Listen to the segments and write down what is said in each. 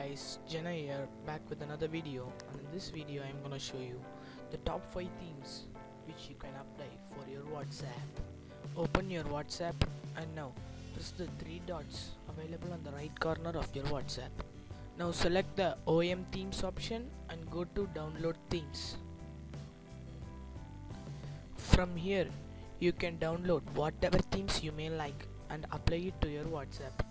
are back with another video and in this video I am gonna show you the top 5 themes which you can apply for your WhatsApp. Open your WhatsApp and now press the three dots available on the right corner of your WhatsApp. Now select the OSM themes option and go to download themes. From here you can download whatever themes you may like and apply it to your WhatsApp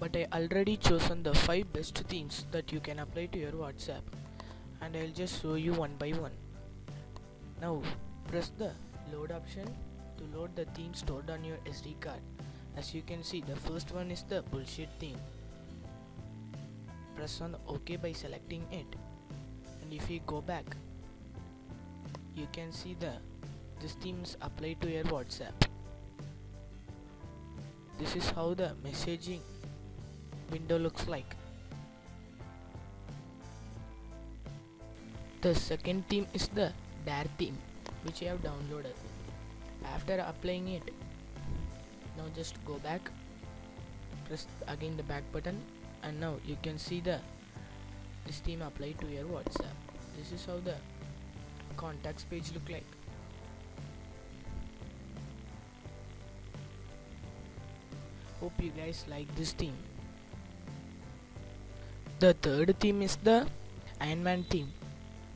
but I already chosen the 5 best themes that you can apply to your WhatsApp and I'll just show you one by one. Now press the load option to load the theme stored on your SD card. As you can see the first one is the bullshit theme. Press on OK by selecting it and if you go back you can see the this theme is applied to your WhatsApp. This is how the messaging window looks like. The second theme is the Dare theme which I have downloaded. After applying it, now just go back, press again the back button and now you can see the this theme applied to your WhatsApp. This is how the contacts page look like. Hope you guys like this theme. The third theme is the Iron Man theme.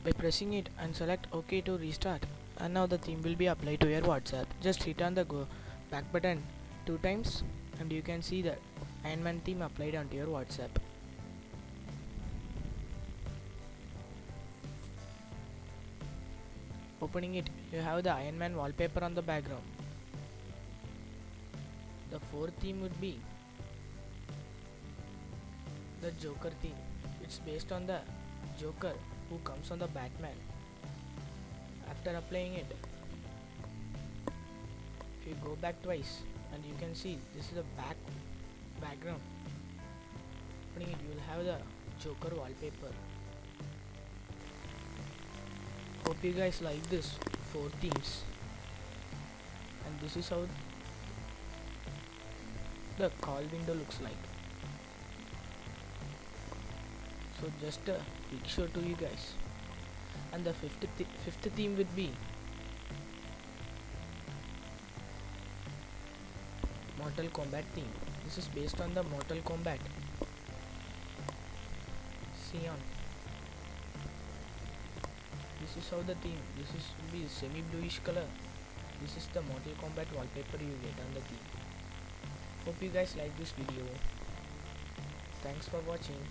By pressing it and select OK to restart and now the theme will be applied to your WhatsApp. Just hit on the go back button two times and you can see the Iron Man theme applied onto your WhatsApp. Opening it, you have the Iron Man wallpaper on the background. The fourth theme would be the Joker theme. It's based on the Joker who comes on the Batman. After applying it, if you go back twice and you can see this is a back background. Opening it, you will have the Joker wallpaper. Hope you guys like this four themes. And this is how the call window looks like so just uh, a picture to you guys. And the fifth th fifth theme would be Mortal Kombat theme. This is based on the Mortal Kombat. Sion this is how the theme this is be semi bluish color. This is the Mortal Kombat wallpaper you get on the theme. Hope you guys like this video. Thanks for watching.